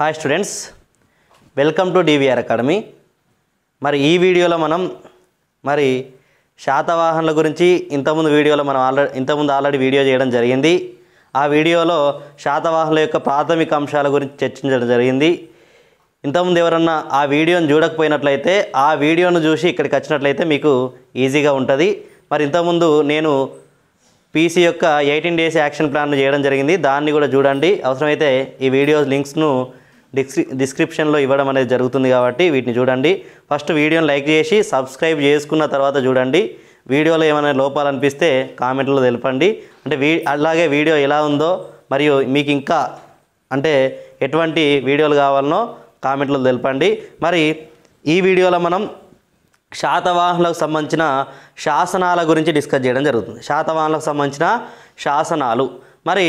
Hi students welcome to DVR academy మరి ఈ వీడియోలో మనం మరి శాతవాహనుల గురించి ఇంతకుముందు వీడియోలో మనం ఆల్రెడీ ఇంతకుముందు ఆల్రెడీ వీడియో చేయడం జరిగింది. ఆ వీడియోలో శాతవాహనుల యొక్క ప్రాథమిక అంశాల గురించి చర్చించడం జరిగింది. ఇంతకుముందు ఎవరన్నా ఆ వీడియోను చూడకపోయినట్లయితే ఆ వీడియోను చూసి ఇక్కడికి వచ్చినట్లయితే మీకు ఈజీగా ఉంటుంది. మరి ఇంతకుముందు నేను పీసీ యొక్క ఎయిటీన్ డేస్ యాక్షన్ ప్లాన్ చేయడం జరిగింది. దాన్ని కూడా చూడండి. అవసరమైతే ఈ వీడియో లింక్స్ను డిస్క్రి డిస్క్రిప్షన్లో ఇవ్వడం అనేది జరుగుతుంది కాబట్టి వీటిని చూడండి. ఫస్ట్ వీడియోని లైక్ చేసి సబ్స్క్రైబ్ చేసుకున్న తర్వాత చూడండి. వీడియోలో ఏమైనా లోపాలు అనిపిస్తే కామెంట్లో తెలపండి. అంటే వీ అలాగే వీడియో ఎలా ఉందో మరియు మీకు ఇంకా అంటే ఎటువంటి వీడియోలు కావాలనో కామెంట్లో తెలపండి. మరి ఈ వీడియోలో మనం శాతవాహనులకు సంబంధించిన శాసనాల గురించి డిస్కస్ చేయడం జరుగుతుంది. శాతవాహనులకు సంబంధించిన శాసనాలు. మరి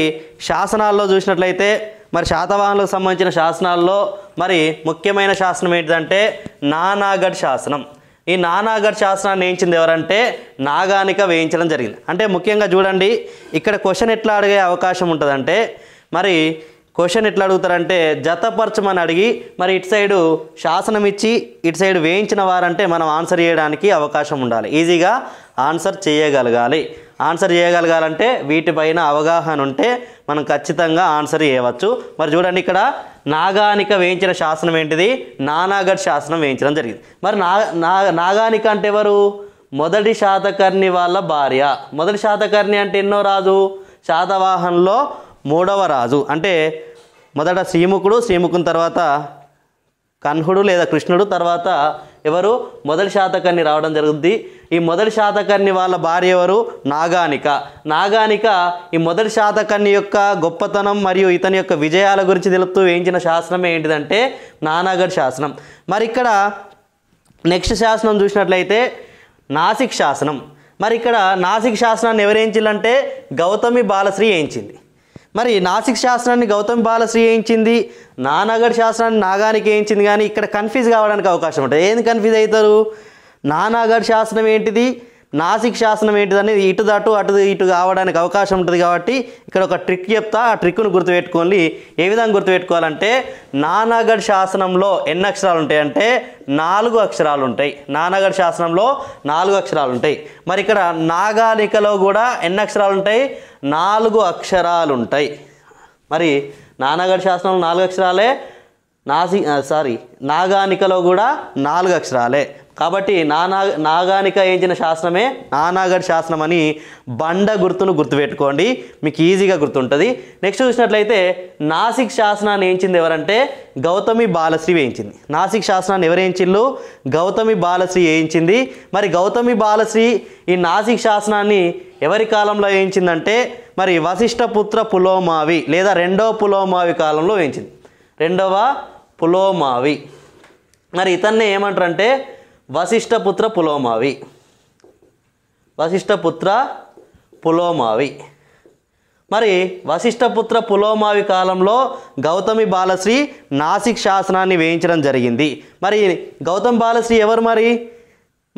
శాసనాల్లో చూసినట్లయితే మరి శాతవాహనులకు సంబంధించిన శాసనాల్లో మరి ముఖ్యమైన శాసనం ఏంటిదంటే నానాగఢ్ శాసనం. ఈ నానాగఢ్ శాసనాన్ని వేయించింది ఎవరంటే నాగానిక వేయించడం జరిగింది. అంటే ముఖ్యంగా చూడండి ఇక్కడ క్వశ్చన్ ఎట్లా అడిగే అవకాశం ఉంటుందంటే మరి క్వశ్చన్ ఎట్లా అడుగుతారంటే జతపరచమని అడిగి మరి ఇటు సైడు శాసనం ఇచ్చి ఇటు సైడ్ వేయించిన వారంటే మనం ఆన్సర్ చేయడానికి అవకాశం ఉండాలి. ఈజీగా ఆన్సర్ చేయగలగాలి. ఆన్సర్ చేయగలగాలంటే వీటిపైన అవగాహన ఉంటే మనం ఖచ్చితంగా ఆన్సర్ చేయవచ్చు. మరి చూడండి ఇక్కడ నాగానిక వేయించిన శాసనం ఏంటిది? నానాగఢ్ శాసనం వేయించడం జరిగింది. మరి నా నాగానిక అంటే ఎవరు? మొదటి శాతకర్ణి వాళ్ళ భార్య. మొదటి శాతకర్ణి అంటే ఎన్నో రాజు? శాతవాహనంలో మూడవ రాజు. అంటే మొదట శ్రీముఖుడు శ్రీముఖుని తర్వాత కన్హుడు లేదా కృష్ణుడు తర్వాత ఎవరు? మొదటి శాతకర్ణి రావడం జరుగుద్ది. ఈ మొదటి శాతకర్ణి వాళ్ళ భార్య ఎవరు? నాగానిక. నాగానిక ఈ మొదటి శాతకర్ణి యొక్క గొప్పతనం మరియు ఇతని యొక్క విజయాల గురించి తెలుపుతూ వేయించిన శాసనం ఏంటిదంటే నానాగఢ్ శాసనం. మరి ఇక్కడ నెక్స్ట్ శాసనం చూసినట్లయితే నాసిక్ శాసనం. మరి ఇక్కడ నాసిక్ శాసనాన్ని ఎవరేయించిందంటే గౌతమి బాలశ్రీ వేయించింది. మరి నాసిక్ శాస్త్రాన్ని గౌతమ్ బాలశ్రీ వేయించింది నానాగఢ్ శాస్త్రాన్ని నాగానికి వేయించింది కానీ ఇక్కడ కన్ఫ్యూజ్ కావడానికి అవకాశం ఉంటుంది. ఏంది కన్ఫ్యూజ్ అవుతారు? నానాగఢ్ శాసనం ఏంటిది? నాసిక్ శాసనం ఏంటిది అనేది ఇటు దాటు అటు ఇటు కావడానికి అవకాశం ఉంటుంది కాబట్టి ఇక్కడ ఒక ట్రిక్ చెప్తా. ఆ ట్రిక్ను గుర్తుపెట్టుకోండి. ఏ విధంగా గుర్తుపెట్టుకోవాలంటే నానాగఢ్ శాసనంలో ఎన్ని అక్షరాలు ఉంటాయి అంటే నాలుగు అక్షరాలు ఉంటాయి నానాగఢ్ శాసనంలో నాలుగు అక్షరాలు ఉంటాయి మరి ఇక్కడ నాగానికలో కూడా ఎన్ని అక్షరాలు ఉంటాయి నాలుగు అక్షరాలు ఉంటాయి మరి నానాగఢ్ శాసనంలో నాలుగు అక్షరాలే నాసి సారీ నాగానికలో కూడా నాలుగు అక్షరాలే. కాబట్టి నానా నాగానిక ఏంచిన శాసనమే? నానాగఢ్ శాసనం అని బండ గుర్తును గుర్తుపెట్టుకోండి. మీకు ఈజీగా గుర్తుంటుంది. నెక్స్ట్ చూసినట్లయితే నాసిక్ శాసనాన్ని వేయించింది ఎవరంటే గౌతమి బాలశ్రీ వేయించింది. నాసిక్ శాసనాన్ని ఎవరేయించిల్లు గౌతమి బాలశ్రీ వేయించింది. మరి గౌతమి బాలశ్రీ ఈ నాసిక్ శాసనాన్ని ఎవరి కాలంలో వేయించిందంటే మరి వశిష్ఠపుత్ర పులోమావి లేదా రెండవ పులోమావి కాలంలో వేయించింది. రెండవ పులోమావి. మరి ఇతన్ని ఏమంటారంటే వశిష్ఠపుత్ర పులోమావి. వశిష్ఠపుత్ర పులోమావి. మరి వశిష్ఠపుత్ర పులోమావి కాలంలో గౌతమి బాలశ్రీ నాసిక్ శాసనాన్ని వేయించడం జరిగింది. మరి గౌతమ్ బాలశ్రీ ఎవరు మరి?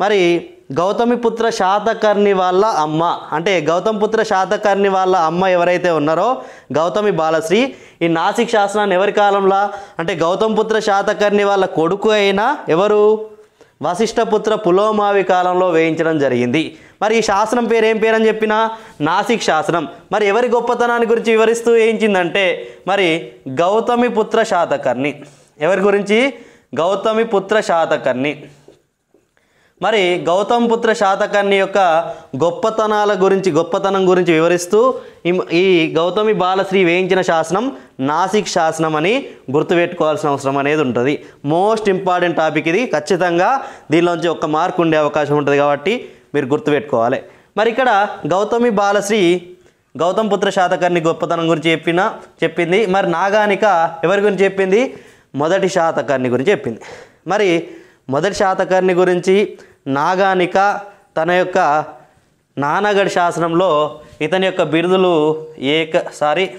మరి గౌతమి పుత్ర శాతకర్ణి వాళ్ళ అమ్మ. అంటే గౌతమ్ పుత్ర శాతకర్ణి వాళ్ళ అమ్మ ఎవరైతే ఉన్నారో గౌతమి బాలశ్రీ ఈ నాసిక్ శాసనాన్ని ఎవరి కాలంలో? అంటే గౌతమ్ పుత్ర శాతకర్ణి వాళ్ళ కొడుకు అయినా ఎవరు? వశిష్ఠపుత్ర పులోమావి కాలంలో వేయించడం జరిగింది. మరి ఈ శాసనం పేరు ఏం పేరు అని చెప్పిన? నాసిక్ శాసనం. మరి ఎవరి గొప్పతనాన్ని గురించి వివరిస్తూ వేయించిందంటే మరి గౌతమి పుత్ర శాతకర్ణి. ఎవరి గురించి? గౌతమి పుత్ర శాతకర్ణి. మరి గౌతమ్ పుత్ర శాతకర్ణి యొక్క గొప్పతనాల గురించి గొప్పతనం గురించి వివరిస్తూ ఈ- గౌతమి బాలశ్రీ వేయించిన శాసనం నాసిక్ శాసనం అని గుర్తుపెట్టుకోవాల్సిన అవసరం అనేది ఉంటుంది. మోస్ట్ ఇంపార్టెంట్ టాపిక్ ఇది. ఖచ్చితంగా దీనిలోంచి ఒక మార్క్ ఉండే అవకాశం ఉంటుంది కాబట్టి మీరు గుర్తుపెట్టుకోవాలి. మరి ఇక్కడ గౌతమి బాలశ్రీ గౌతమ్ పుత్ర శాతకర్ణి గొప్పతనం గురించి చెప్పిన చెప్పింది. మరి నాగానిక ఎవరి గురించి చెప్పింది? మొదటి శాతకర్ణి గురించి చెప్పింది. మరి మొదటి శాతకర్ణి గురించి నాగానిక తన యొక్క నానగఢ్ శాసనంలో ఇతని యొక్క బిరుదులు ఏక సారీ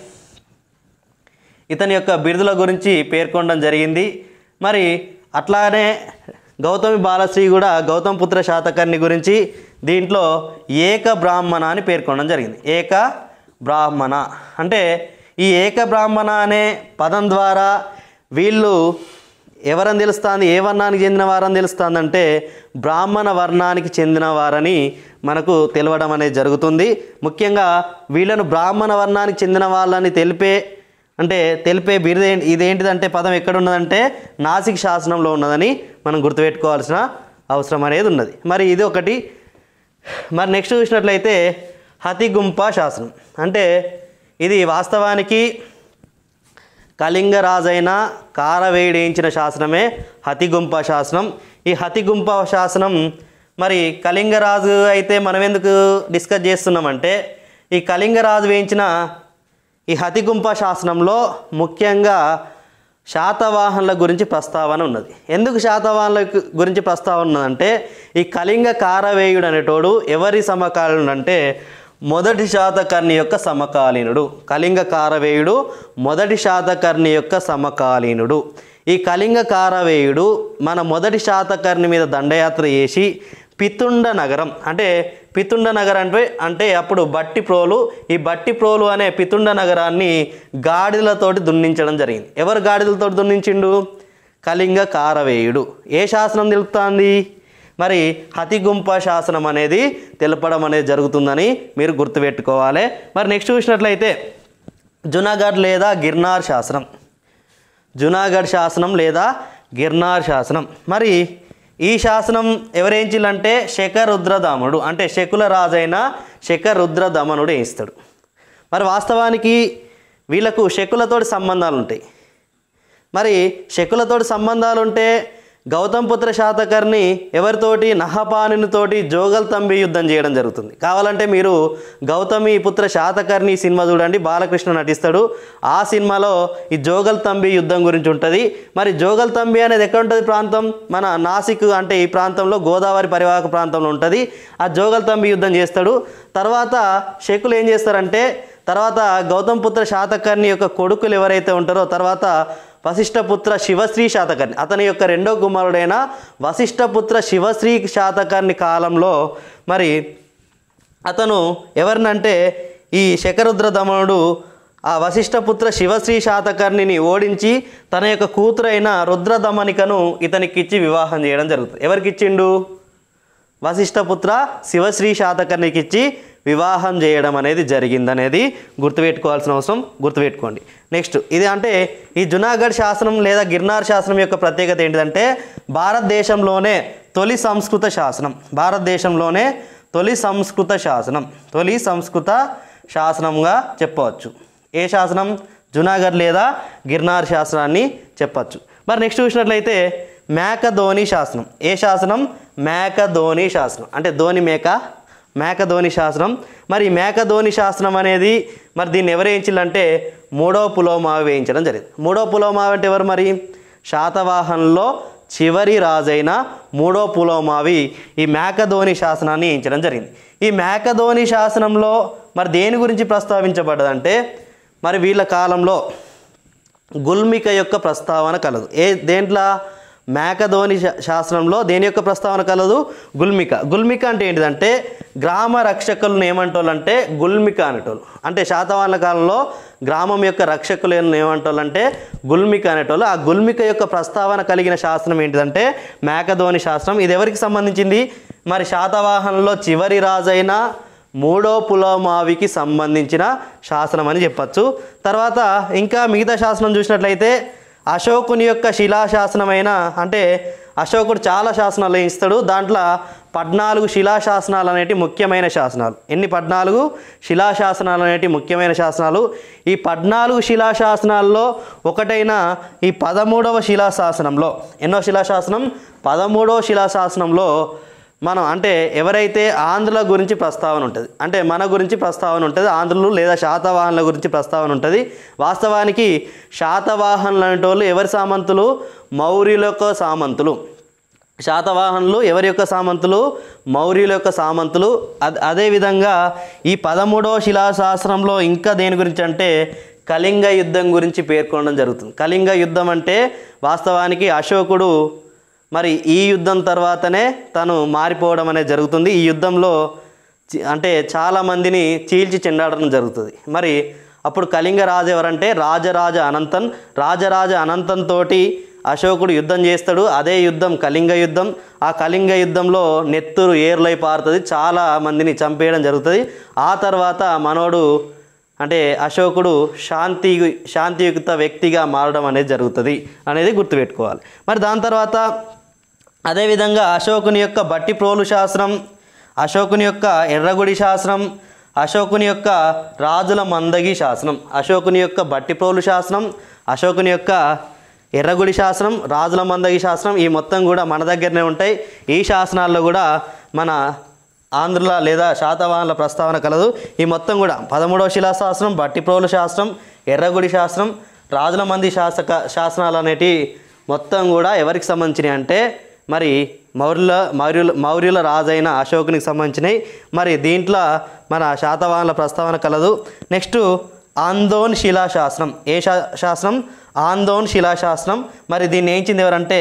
ఇతని యొక్క బిరుదుల గురించి పేర్కొనడం జరిగింది. మరి అట్లానే గౌతమి బాలశ్రీ కూడా గౌతమ్ పుత్ర శాతకర్ణి గురించి దీంట్లో ఏక బ్రాహ్మణ అని పేర్కొనడం జరిగింది. ఏక బ్రాహ్మణ. అంటే ఈ ఏక బ్రాహ్మణ అనే పదం ద్వారా వీళ్ళు ఎవరని తెలుస్తుంది? ఏ వర్ణానికి చెందిన వారని తెలుస్తుందంటే బ్రాహ్మణ వర్ణానికి చెందిన వారని మనకు తెలవడం అనేది జరుగుతుంది. ముఖ్యంగా వీళ్ళను బ్రాహ్మణ వర్ణానికి చెందిన వాళ్ళని తెలిపే అంటే తెలిపే బిరుదే ఇదేంటిదంటే పదం ఎక్కడ ఉన్నదంటే నాసిక్ శాసనంలో ఉన్నదని మనం గుర్తుపెట్టుకోవాల్సిన అవసరం అనేది ఉన్నది. మరి ఇది ఒకటి. మరి నెక్స్ట్ చూసినట్లయితే హతిగుంప శాసనం. అంటే ఇది వాస్తవానికి కళింగ రాజైన కారవేడేయించిన శాసనమే హతిగుంప శాసనం. ఈ హతిగుంప శాసనం మరి కళింగరాజు అయితే మనం ఎందుకు డిస్కస్ చేస్తున్నామంటే ఈ కళింగరాజు వేయించిన ఈ హతిగుంప శాసనంలో ముఖ్యంగా శాతవాహనుల గురించి ప్రస్తావన ఉన్నది. ఎందుకు శాతవాహనుల గురించి ప్రస్తావన ఉన్నదంటే ఈ కళింగ కారవేయుడు అనేటోడు ఎవరి సమకాలంలో అంటే మొదటి శాతకర్ణి యొక్క సమకాలీనుడు. కళింగ కారవేయుడు మొదటి శాతకర్ణి యొక్క సమకాలీనుడు. ఈ కళింగ కారవేయుడు మన మొదటి శాతకర్ణి మీద దండయాత్ర చేసి పితుండ నగరం అంటే పితుండ నగరం అంటే అంటే అప్పుడు బట్టి ప్రోలు. ఈ బట్టి ప్రోలు అనే పితుండ నగరాన్ని గాడిదలతోటి దున్నించడం జరిగింది. ఎవరు గాడిదలతోటి దున్నించిండు? కళింగ కారవేయుడు ఏ శాసనం తెలుపుతాంది? మరి హతిగుంప శాసనం అనేది తెలపడం అనేది జరుగుతుందని మీరు గుర్తుపెట్టుకోవాలి. మరి నెక్స్ట్ చూసినట్లయితే జునాగఢ్ లేదా గిర్నార్ శాసనం. జునాగఢ్ శాసనం లేదా గిర్నార్ శాసనం. మరి ఈ శాసనం ఎవరేంచిలంటే శకరుద్రదమనుడు అంటే శకుల రాజైన శకరుద్రదమనుడు వేయిస్తాడు మరి వాస్తవానికి వీళ్ళకు శకులతోటి సంబంధాలు ఉంటాయి మరి శకులతోటి సంబంధాలు ఉంటే గౌతమ్ పుత్ర శాతకర్ణి ఎవరితోటి? నహపానునితోటి జోగల్ తంబి యుద్ధం చేయడం జరుగుతుంది. కావాలంటే మీరు గౌతమి పుత్ర శాతకర్ణి సినిమా చూడండి. బాలకృష్ణ నటిస్తాడు. ఆ సినిమాలో ఈ జోగల్ తంబి యుద్ధం గురించి ఉంటుంది. మరి జోగల్ తంబి అనేది ఎక్కడ ఉంటుంది ప్రాంతం? మన నాసిక్ అంటే ఈ ప్రాంతంలో గోదావరి పరివాహక ప్రాంతంలో ఉంటుంది. ఆ జోగల్ తంబి యుద్ధం చేస్తాడు. తర్వాత శకులు ఏం చేస్తారంటే తర్వాత గౌతమ్ పుత్ర శాతకర్ణి యొక్క కొడుకులు ఎవరైతే ఉంటారో తర్వాత వశిష్ఠపుత్ర శివశ్రీ శాతకర్ణి. అతని యొక్క రెండో కుమారుడైన వశిష్ఠపుత్ర శివశ్రీ శాతకర్ణి కాలంలో మరి అతను ఎవరినంటే ఈ శకరుద్ర దమనుడు ఆ వశిష్ఠపుత్ర శివశ్రీ శాతకర్ణిని ఓడించి తన యొక్క కూతురైన రుద్రదమనికను ఇతనికిచ్చి వివాహం చేయడం జరుగుతుంది. ఎవరికిచ్చిండు? వశిష్ఠపుత్ర శివశ్రీ శాతకర్ణికిచ్చి వివాహం చేయడం అనేది జరిగిందనేది గుర్తుపెట్టుకోవాల్సిన అవసరం గుర్తుపెట్టుకోండి. నెక్స్ట్ ఇది అంటే ఈ జునాగఢ్ శాసనం లేదా గిర్నార్ శాసనం యొక్క ప్రత్యేకత ఏంటిదంటే భారతదేశంలోనే తొలి సంస్కృత శాసనం. భారతదేశంలోనే తొలి సంస్కృత శాసనం. తొలి సంస్కృత శాసనంగా చెప్పవచ్చు. ఏ శాసనం? జునాగఢ్ లేదా గిర్నార్ శాసనాన్ని చెప్పచ్చు మరి నెక్స్ట్ చూసినట్లయితే మేక ధోని శాసనం. ఏ శాసనం? మేక ధోని శాసనం. అంటే ధోని మేక మేకధోని శాసనం మరి మేకధోని శాసనం అనేది మరి దీన్ని ఎవరు వేయించాలంటే మూడో పులోమావి వేయించడం జరిగింది. మూడో పులోమావి అంటే ఎవరు మరి? శాతవాహనంలో చివరి రాజైన మూడో పులోమావి ఈ మేకధోని శాసనాన్ని వేయించడం జరిగింది. ఈ మేకధోని శాసనంలో మరి దేని గురించి ప్రస్తావించబడ్డదంటే మరి వీళ్ళ కాలంలో గుల్మిక యొక్క ప్రస్తావన కలదు. ఏ దేంట్లో? మేకధోని శా- శాస్త్రంలో దేని యొక్క ప్రస్తావన కలదు? గుల్మిక. గుల్మిక అంటే ఏంటిదంటే గ్రామ రక్షకులను ఏమంటోళ్ళంటే గుల్మిక అనేటోళ్ళు. అంటే శాతవాహన కాలంలో గ్రామం యొక్క రక్షకులు ఏమంటోళ్ళంటే గుల్మిక అనేటోళ్ళు. ఆ గుల్మిక యొక్క ప్రస్తావన కలిగిన శాస్త్రం ఏంటిదంటే మేకధోని శాస్త్రం. ఇది ఎవరికి సంబంధించింది? మరి శాతవాహనంలో చివరి రాజైన మూడో పులోమావికి సంబంధించిన శాసనం అని చెప్పచ్చు. తర్వాత ఇంకా మిగతా శాసనం చూసినట్లయితే అశోకుని యొక్క శిలాశాసనమైన అంటే అశోకుడు చాలా శాసనాలు ఇస్తాడు. దాంట్లో పద్నాలుగు శిలాశాసనాలు అనేటి ముఖ్యమైన శాసనాలు. ఎన్ని పద్నాలుగు? శిలాశాసనాలు అనేటి ముఖ్యమైన శాసనాలు. ఈ పద్నాలుగు శిలాశాసనాల్లో ఒకటైన ఈ పదమూడవ శిలాశాసనంలో ఎన్నో శిలాశాసనం? పదమూడవ శిలాశాసనంలో మనం అంటే ఎవరైతే ఆంధ్రుల గురించి ప్రస్తావన ఉంటుంది అంటే మన గురించి ప్రస్తావన ఉంటుంది ఆంధ్రులు లేదా శాతవాహనుల గురించి ప్రస్తావన ఉంటుంది. వాస్తవానికి శాతవాహనులు అనేటోళ్ళు ఎవరి సామంతులు? మౌర్యుల యొక్క సామంతులు. శాతవాహనులు ఎవరి యొక్క సామంతులు? మౌర్యుల యొక్క సామంతులు. అద్ అదేవిధంగా ఈ పదమూడవ శిలాశాస్త్రంలో ఇంకా దేని గురించి అంటే కళింగ యుద్ధం గురించి పేర్కొనడం జరుగుతుంది. కళింగ యుద్ధం అంటే వాస్తవానికి అశోకుడు మరి ఈ యుద్ధం తర్వాతనే తను మారిపోవడం అనేది జరుగుతుంది. ఈ యుద్ధంలో అంటే చాలామందిని చీల్చి చెండాడడం జరుగుతుంది. మరి అప్పుడు కళింగ రాజు ఎవరంటే రాజరాజ అనంతన్. రాజరాజ అనంతన్ తోటి అశోకుడు యుద్ధం చేస్తాడు. అదే యుద్ధం కళింగ యుద్ధం. ఆ కళింగ యుద్ధంలో నెత్తురు ఏర్లై పారుతుంది. చాలా మందిని చంపేయడం జరుగుతుంది. ఆ తర్వాత మనోడు అంటే అశోకుడు శాంతి శాంతియుక్త వ్యక్తిగా మారడం అనేది జరుగుతుంది అనేది గుర్తుపెట్టుకోవాలి. మరి దాని తర్వాత అదేవిధంగా అశోకుని యొక్క బట్టి ప్రోలు శాస్త్రం అశోకుని యొక్క ఎర్రగుడి శాస్త్రం అశోకుని యొక్క రాజుల మందగి శాసనం అశోకుని యొక్క బట్టి ప్రోలు శాస్త్రం అశోకుని యొక్క ఎర్రగుడి శాస్త్రం రాజుల మందగి శాస్త్రం ఈ మొత్తం కూడా మన దగ్గరనే ఉంటాయి. ఈ శాసనాల్లో కూడా మన ఆంధ్రుల లేదా శాతవాహనుల ప్రస్తావన కలదు. ఈ మొత్తం కూడా పదమూడవ శిలాశాస్త్రం బట్టిప్రోలు శాస్త్రం ఎర్రగుడి శాస్త్రం రాజుల మంది శాసక శాసనాలు అనేటి మొత్తం కూడా ఎవరికి సంబంధించినవి అంటే మరి మౌర్యుల మౌర్యుల మౌర్యుల రాజైన అశోకునికి సంబంధించినవి మరి దీంట్లో మన శాతవాహనుల ప్రస్తావన కలదు. నెక్స్ట్ ఆందోన్ శిలాశాస్త్రం ఏ శా శాస్త్రం ఆందోన్ శిలాశాస్త్రం మరి దీన్ని ఏంచింది ఎవరంటే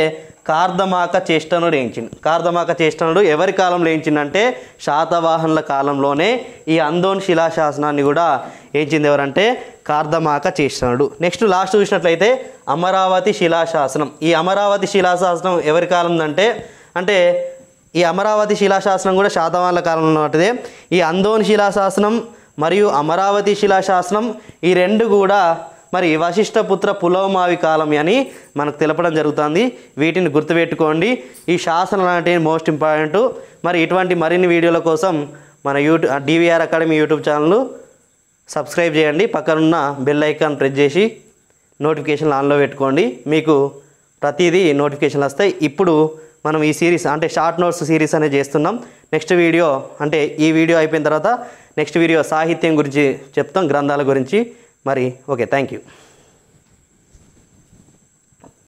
కార్దమాక చేష్టనుడు ఏంచిండు కార్దమాక చేష్టనుడు ఎవరి కాలంలో ఏంచిండంటే శాతవాహనుల కాలంలోనే ఈ అందోన్ శిలాశాసనాన్ని కూడా ఏంచింది ఎవరంటే కార్దమాక చేసినాడు. నెక్స్ట్ లాస్ట్ చూసినట్లయితే అమరావతి శిలాశాసనం. ఈ అమరావతి శిలాశాసనం ఎవరి కాలం అంటే అంటే ఈ అమరావతి శిలాశాసనం కూడా శాతవాహనుల కాలంలో ఉన్నటిదే ఈ అందోన్ శిలాశాసనం మరియు అమరావతి శిలాశాసనం ఈ రెండు కూడా మరి వశిష్ఠపుత్ర పులోమావి కాలం అని మనకు తెలపడం జరుగుతుంది. వీటిని గుర్తుపెట్టుకోండి. ఈ శాసనం లాంటివి మోస్ట్ ఇంపార్టెంట్ మరి ఇటువంటి మరిన్ని వీడియోల కోసం మన YouTube DVR academy YouTube channel subscribe చేయండి. పక్కనున్న బెల్ ఐకాన్ ప్రెస్ చేసి నోటిఫికేషన్ ఆన్లో పెట్టుకోండి. మీకు ప్రతిదీ నోటిఫికేషన్లు వస్తాయి. ఇప్పుడు మనం ఈ సిరీస్ అంటే షార్ట్ నోట్స్ సిరీస్ అనేది చేస్తున్నాం. నెక్స్ట్ వీడియో అంటే ఈ వీడియో అయిపోయిన తర్వాత నెక్స్ట్ వీడియో సాహిత్యం గురించి చెప్తాం గ్రంథాల గురించి. మరి ఓకే థ్యాంక్ యూ